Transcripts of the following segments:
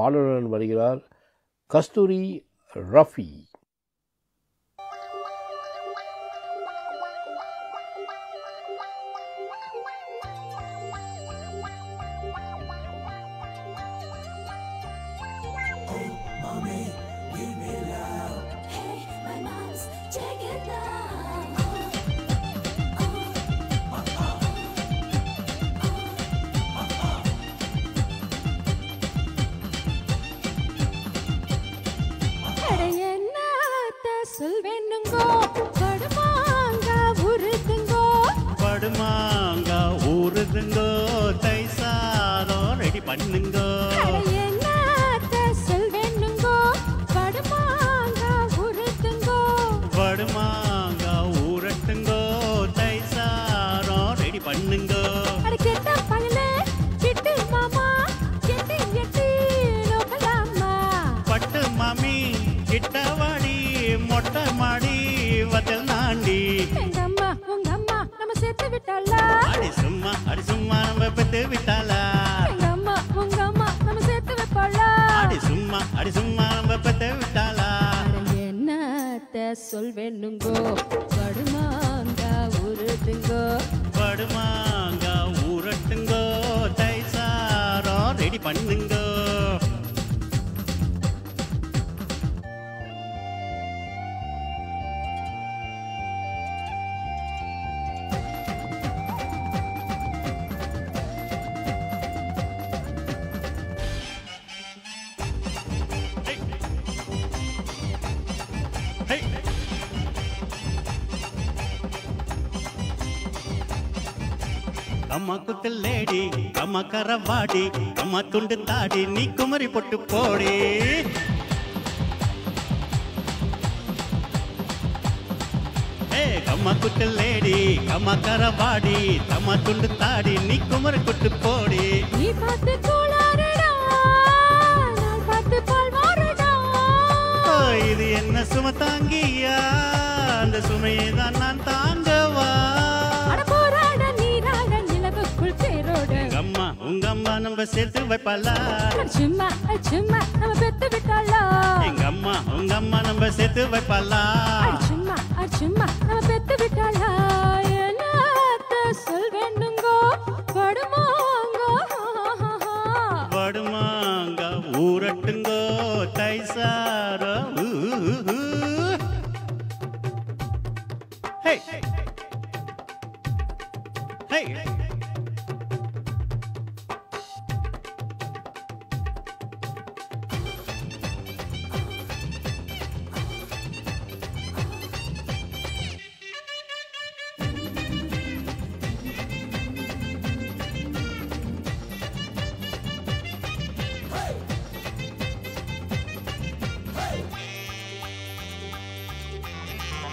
பாடலுடன் வருகிறார் கஸ்தூரி ரஃபி. நோக்கலாமா? பட்டு மாமி கிட்டவாடி மொட்டை மாடி வத்தல் நாண்டி. அம்மா உங்க அம்மா நம்ம சேர்த்து விட்டாளா? அடி சும்மா அடி சும்மா நம்ம பெத்து விட்டாளா? அம்மா உங்க அம்மா நம்ம சேர்த்து வைப்பாளா? அடி சும்மா அடி சும்மா நம்ம பெத்து விட்டாளா? என்னத்த சொல்வேனுங்கோ? பண்ணுங்கோ Hey! அம்மா குத்து லேடி அம்மா கரவாடி அம்மா துண்டு தாடி நீ குமரி பொட்டு போடி. ஏ அம்மா குத்து லேடி அம்மா கரவாடி அம்மா துண்டு தாடி நீ குமரி பொட்டு போடி. நீ பார்த்து கோளாரடா நம்ம சேர்த்து வைப்பாளா சும்மா சும்மா நம்ம பெத்து விட்டாளா எங்க அம்மா உங்க அம்மா நம்ம சேர்த்து வைப்பாளா சும்மா சும்மா நம்ம பெத்து விட்டாளா என்னத்த சொல்வேனுங்கோ படுமாங்கோ வடுமாங்க ஊரட்டுங்கோ தைசாரோ ஊ, ஊ, ஊ.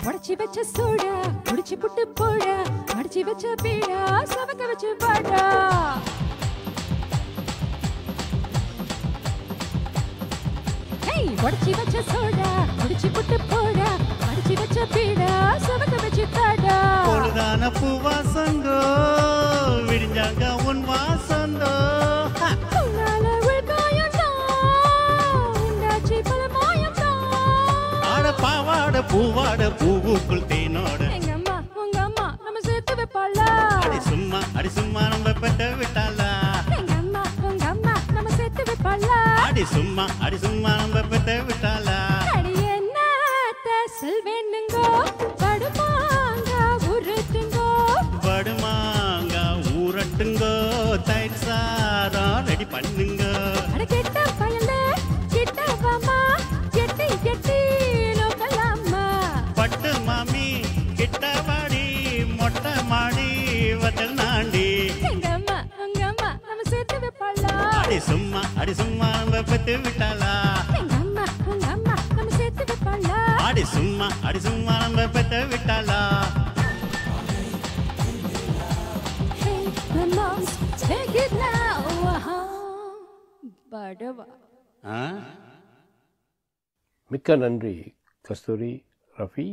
உடச்சி வச்ச சோடா குடிச்சு புட்டு போடா அடிச்சு வச்ச பீடா சவக்க வச்சு பாடா உடச்சி வச்ச சோடா குடிச்சு புட்டு போடா அடிச்சு வச்ச பீடா சவக்க வச்சு பாடா பூவாசங்க பாவாட பூவாட பூவுக்குள் தேனோட. எங்க அம்மா உங்க அம்மா நம்ம சேர்த்து வைப்பாளா? அடி சும்மா அடி சும்மா நம்ம பெட்ட விட்டாளா? எங்க அம்மா உங்க அம்மா நம்ம சேர்த்து வைப்பாளா? அடி சும்மா அடி சும்மா நம்ம பெட்ட விட்டாளா? அடி என்னத்த சொல்வேனுங்கோ? படுமாங்க உருட்டுங்கோ? படுமாங்க ஊரட்டுங்கோ தயிர் சாதம் ரெடி பண்ணுங்க. அட வத்தல் நாண்டி அடி சும்மா அடி சும்மா நம்ம பெத்து விட்டாளா? அடி சும்மா அடி சும்மா நம்ம பெத்து விட்டாளா? மிக்க நன்றி கஸ்தூரி ரஃபி.